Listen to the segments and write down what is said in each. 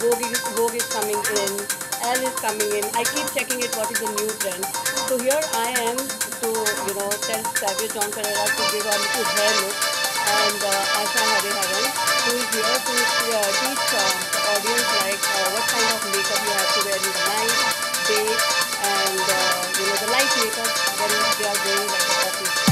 Vogue is, Vogue is coming in, Elle is coming in. I keep checking it. What is the new trend? So here I am to you know tell Savio John Pereira to give a little hair look, and uh, Asha Hariharan who is here to uh, teach uh, the audience like uh, what kind of makeup you have to wear in the night, day, and uh, you know the light makeup when they are going like a office.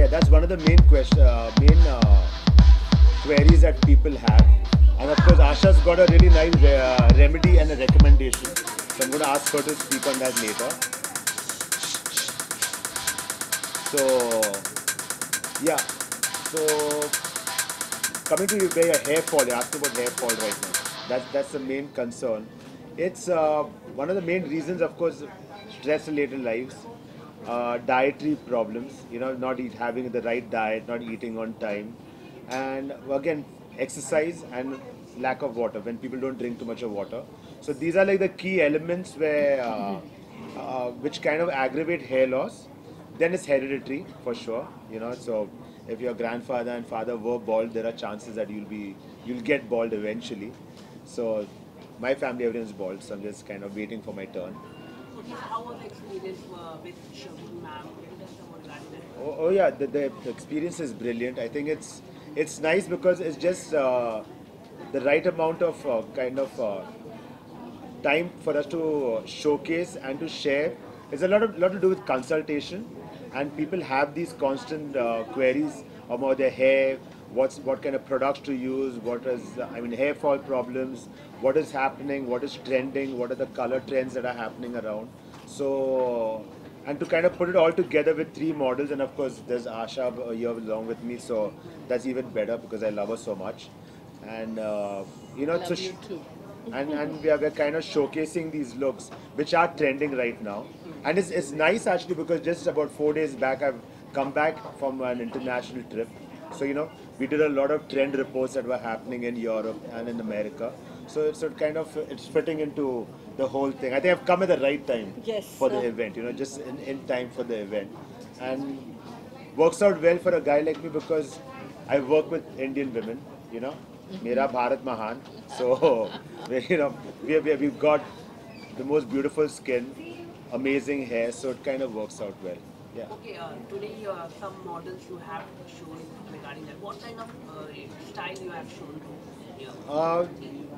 Yeah, that's one of the main question, uh, main uh, queries that people have. And of course, Asha's got a really nice uh, remedy and a recommendation. So I'm going to ask her to speak on that later. So yeah, so coming to where your hair fall, you're asking about hair fall right now. That's that's the main concern. It's uh, one of the main reasons, of course, stress-related lives, uh, dietary problems. You know, not eat, having the right diet, not eating on time, and again, exercise and lack of water. When people don't drink too much of water, so these are like the key elements where uh, uh, which kind of aggravate hair loss. Then it's hereditary for sure. You know, so if your grandfather and father were bald, there are chances that you'll be you'll get bald eventually. So my family everyone's bald, so I'm just kind of waiting for my turn. Uh? Oh, oh yeah, the, the, the experience is brilliant. I think it's it's nice because it's just uh, the right amount of uh, kind of uh, time for us to showcase and to share. It's a lot of lot to do with consultation, and people have these constant uh, queries about their hair, what's what kind of products to use, what is I mean hair fall problems, what is happening, what is trending, what are the color trends that are happening around. So and to kind of put it all together with three models and of course there's Asha here along with me so that's even better because I love her so much and uh, you know so you too. and and we are we're kind of showcasing these looks which are trending right now and it's, it's nice actually because just about four days back I've come back from an international trip so you know we did a lot of trend reports that were happening in Europe and in America so it's sort of kind of it's fitting into the whole thing I think I've come at the right time Yes, for the event you know just in, in time for the event and works out well for a guy like me because I work with Indian women, you know. Mm-hmm. Mera Bharat Mahan. So, you know, we we have, we've got the most beautiful skin, amazing hair, so it kind of works out well. Yeah. Okay, uh, today uh, some models you have shown regarding that. What kind of uh, style you have shown here? Uh,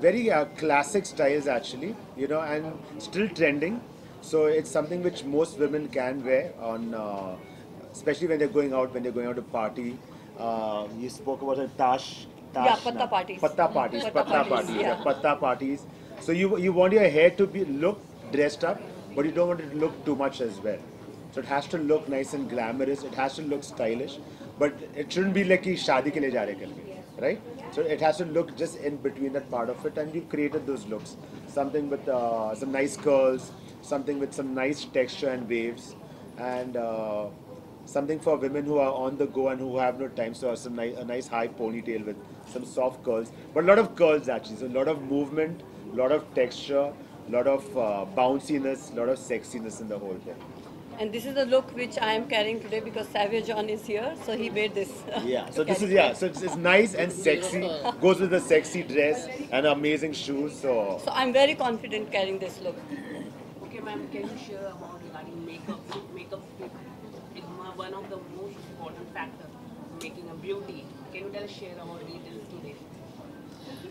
very uh, classic styles actually, you know, and still trending. So it's something which most women can wear on, uh, especially when they're going out, when they're going out to party. Uh, you spoke about a tash. tash Yeah, patta na- parties. Patta parties. Patta Patta parties, parties. yeah. yeah, Patta parties. So you you want your hair to be look dressed up, but you don't want it to look too much as well. So it has to look nice and glamorous. It has to look stylish, but it shouldn't be like shadi ke liye ja rahe kalke, right? So it has to look just in between that part of it, and you've created those looks. Something with uh, some nice curls, something with some nice texture and waves, and uh, something for women who are on the go and who have no time. So some ni- a nice high ponytail with some soft curls, but a lot of curls actually. So a lot of movement, a lot of texture, a lot of uh, bounciness, a lot of sexiness in the whole thing. And this is the look which I am carrying today because Savio John is here, so he made this. Yeah. So this is yeah. So it's, it's nice and sexy. Goes with the sexy dress and amazing shoes. So So I'm very confident carrying this look. Okay, ma'am, can you share about regarding makeup? Makeup is one of the most important factors making a beauty. Can you tell us share about details today?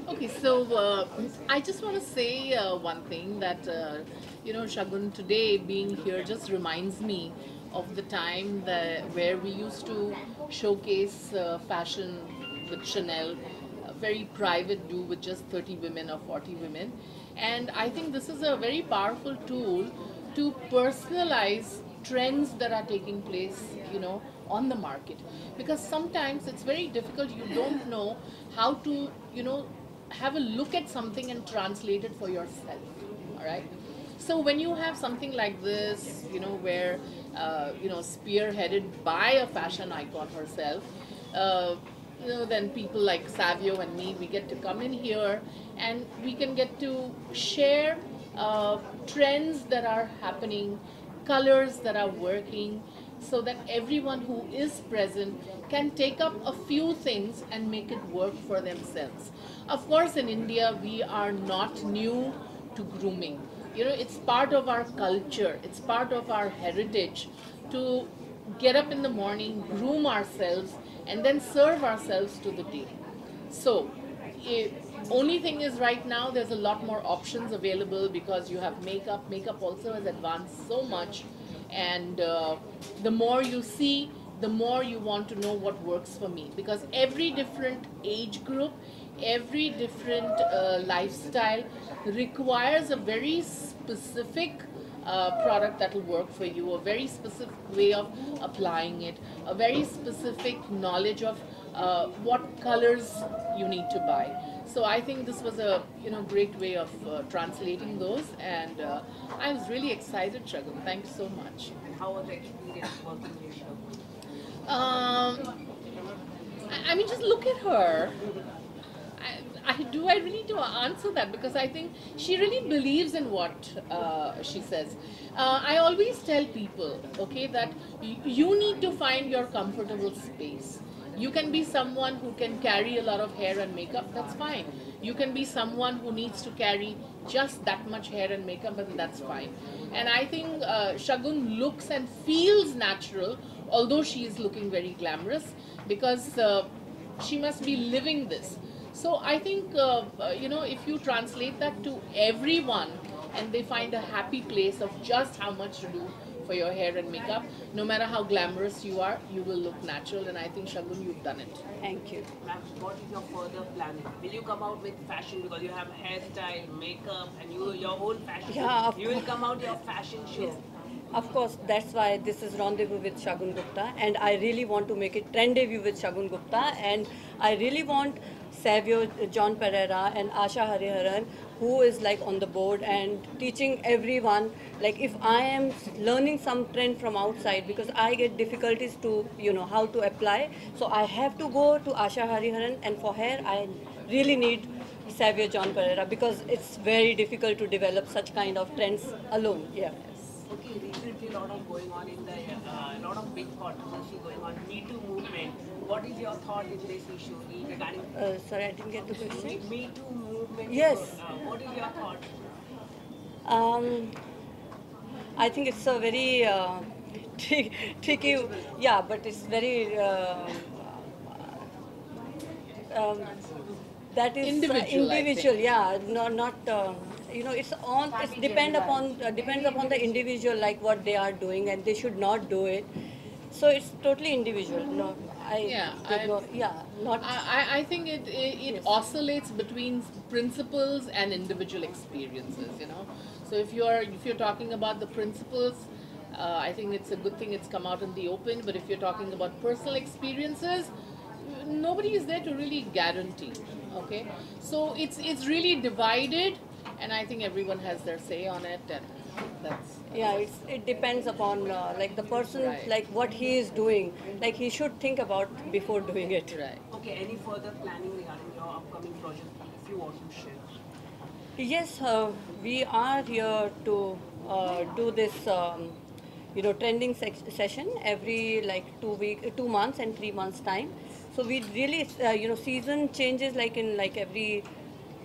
Okay, so uh, I just want to say uh, one thing that uh, you know, Shagun today being here just reminds me of the time that where we used to showcase uh, fashion with Chanel, a very private do with just 30 women or 40 women, and I think this is a very powerful tool to personalize trends that are taking place, you know, on the market. Because sometimes it's very difficult you don't know how to you know have a look at something and translate it for yourself all right so when you have something like this you know where uh, you know spearheaded by a fashion icon herself uh, you know then people like savio and me we get to come in here and we can get to share uh, trends that are happening colors that are working so that everyone who is present can take up a few things and make it work for themselves. Of course, in India, we are not new to grooming. You know, it's part of our culture, it's part of our heritage to get up in the morning, groom ourselves, and then serve ourselves to the day. So, eh, only thing is right now there's a lot more options available because you have makeup. Makeup also has advanced so much, and uh, the more you see, the more you want to know what works for me because every different age group, every different uh, lifestyle requires a very specific uh, product that will work for you, a very specific way of applying it, a very specific knowledge of uh, what colors you need to buy. So I think this was a you know great way of uh, translating those, and uh, I was really excited, Shagun. Thanks so much. And how was the experience working with you? Um, I mean, just look at her. I, do. I really do answer that because I think she really believes in what uh, she says. Uh, I always tell people, okay, that you need to find your comfortable space. You can be someone who can carry a lot of hair and makeup. That's fine. You can be someone who needs to carry just that much hair and makeup, and that's fine. And I think uh, Shagun looks and feels natural, although she is looking very glamorous, because uh, she must be living this. So I think uh, uh, you know if you translate that to everyone, and they find a happy place of just how much to do for your hair and makeup, no matter how glamorous you are, you will look natural. And I think Shagun, you've done it. Thank you. Ma'am, what is your further planning? Will you come out with fashion because you have hairstyle, makeup, and you your own fashion? Yeah, of you will come out your fashion show. Yes. Of course, that's why this is Rendezvous with Shagun Gupta, and I really want to make it Trendezvous with Shagun Gupta, and I really want Savio uh, John Pereira and Asha Hariharan, who is like on the board and teaching everyone. Like if I am learning some trend from outside, because I get difficulties to you know how to apply, so I have to go to Asha Hariharan, and for her I really need Savio John Pereira because it's very difficult to develop such kind of trends alone. Yeah. Okay, recently a lot of going on in the uh, a lot of big controversy going on. Me Too movement. What is your thought in this issue regarding Uh, sorry, I didn't get the question. Me, Me Too movement? Yes. Uh, what is your thought? Um, I think it's a very uh, tri- tricky, yeah, but it's very. Uh, um, that is uh, Individual, I individual, think. yeah, no, not. You know, it's on. It's depend upon uh, depends upon the individual, like what they are doing, and they should not do it. So it's totally individual. No, I Yeah, I- know. Yeah, not. I, I- I think it, it, it oscillates between principles and individual experiences, you know. So if you're if you're talking about the principles, uh, I think it's a good thing it's come out in the open. But if you're talking about personal experiences, nobody is there to really guarantee. Okay, so it's it's really divided, and I think everyone has their say on it. And That's Yeah, it's, it depends upon uh, like the person, Right. like what he is doing. Like he should think about before doing it. right. Okay, any further planning regarding your upcoming project, if you want to share? Yes, uh, we are here to uh, do this, um, you know, trending sec- session every like two week, two months and three months time. So we really, uh, you know, season changes like in like every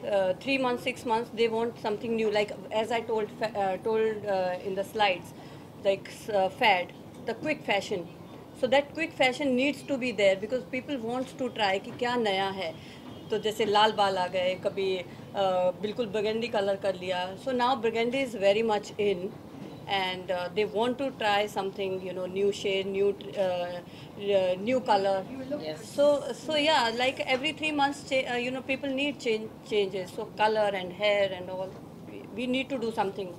uh, three months, six months. They want something new. Like as I told fa- uh, told uh, in the slides, like uh, fad, the quick fashion. So that quick fashion needs to be there because people want to try कि क्या नया है तो जैसे लाल बाल आ गए कभी अ, बिल्कुल बर्गेंडी कलर कर लिया so now burgundy is very much in and uh, they want to try something you know new shade new uh, uh, new color. Yes. so so yeah like every 3 months uh, you know people need change changes. So color and hair and all. We, we need to do something